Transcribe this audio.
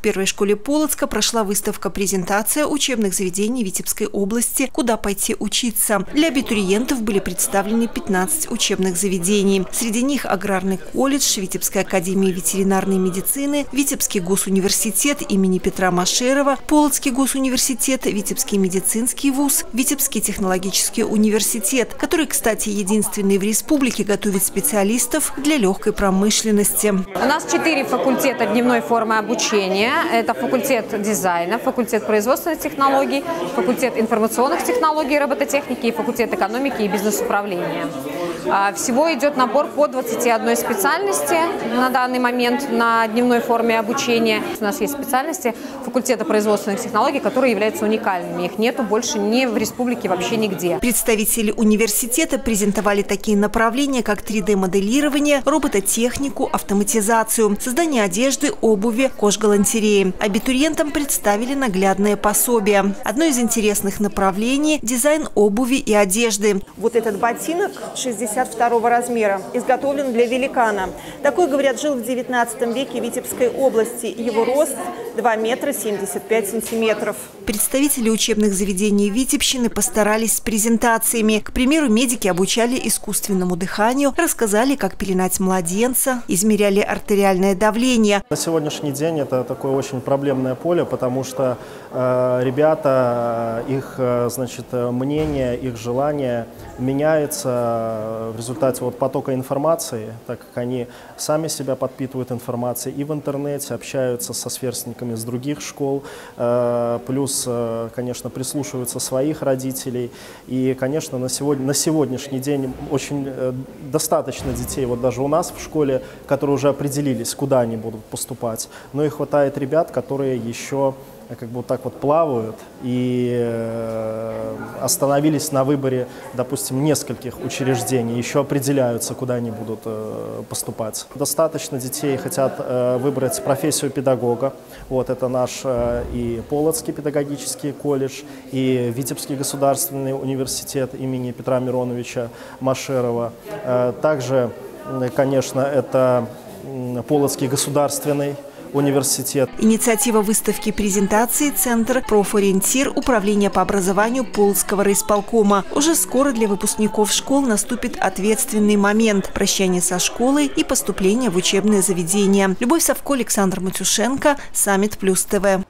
первой школе Полоцка прошла выставка-презентация учебных заведений Витебской области «Куда пойти учиться». Для абитуриентов были представлены 15 учебных заведений. Среди них Аграрный колледж, Витебская академия ветеринарной медицины, Витебский госуниверситет имени Петра Машерова, Полоцкий госуниверситет, Витебский медицинский вуз, Витебский технологический университет, который, кстати, единственный в республике готовит специалистов для легкой промышленности. У нас четыре факультета дневной формы обучения. Это факультет дизайна, факультет производственных технологий, факультет информационных технологий и робототехники и факультет экономики и бизнес-управления. А, всего идет набор по 21 специальности на данный момент на дневной форме обучения. У нас есть специальности факультета производственных технологий, которые являются уникальными. Их нету больше ни в республике, вообще нигде. Представители университета презентовали такие направления, как 3D-моделирование, робототехнику, автоматизацию, создание одежды, обуви, кожгалантереи. Абитуриентам представили наглядное пособие. Одно из интересных направлений – дизайн обуви и одежды. Вот этот ботинок 62 размера, изготовлен для великана. Такой, говорят, жил в 19 веке в Витебской области. Его рост 2 метра 75 сантиметров. Представители учебных заведений Витебщины постарались с презентациями. К примеру, медики обучали искусственному дыханию, рассказали, как пеленать младенца, измеряли артериальное давление. На сегодняшний день это такое очень проблемное поле, потому что э, ребята, их э, значит, мнение, их желание меняется в результате вот потока информации, так как они сами себя подпитывают информацией и в интернете, общаются со сверстниками с других школ, э, плюс, э, конечно, прислушиваются своих родителей. И, конечно, на, сегодня, на сегодняшний день очень э, достаточно детей, вот даже у нас в школе, которые уже определились, куда они будут поступать. Но и хватает ребят, которые еще как бы вот так вот плавают и э, остановились на выборе, допустим, нескольких учреждений, еще определяются, куда они будут э, поступать. Достаточно детей хотят э, выбрать профессию педагога. Вот это наш и Полоцкий педагогический колледж, и Витебский государственный университет имени Петра Мироновича Машерова. Также, конечно, это Полоцкий государственный университет. Инициатива выставки презентации Центр «Профориентир» Управления по образованию Полского райисполкома. Уже скоро для выпускников школ наступит ответственный момент – прощание со школой и поступление в учебное заведение. Любовь Савко, Александр Матюшенко, Саммит Плюс ТВ.